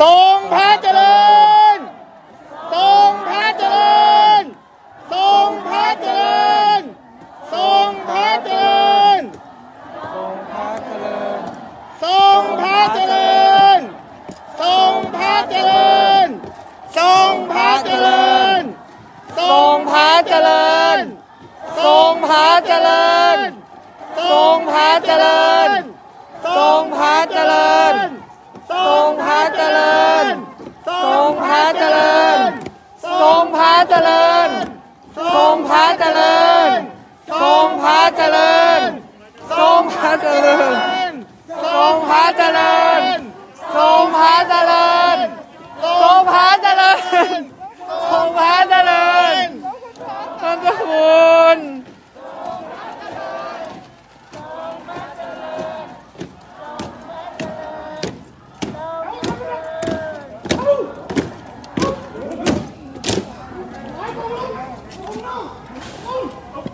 ทรงพระเจริญทรงพระเจริญทรงพระเจริญทรงพระเจริญทรงพระเจริญทรงพระเจริญทรงพระเจริญทรงพระเจริญทรงพระเจริญทรงพระเจริญ ทรงพระเจริญ ทรงพระเจริญ ทรงพระเจริญ ทรงพระเจริญ ทรงพระเจริญ ทรงพระเจริญ ทรงพระเจริญ ทรงพระ เจริญ ทรงพระเจริญ ทรงพระเจริญ ทรงพระเจริญ ทรงพระเจริญท่านเจ้าคุณท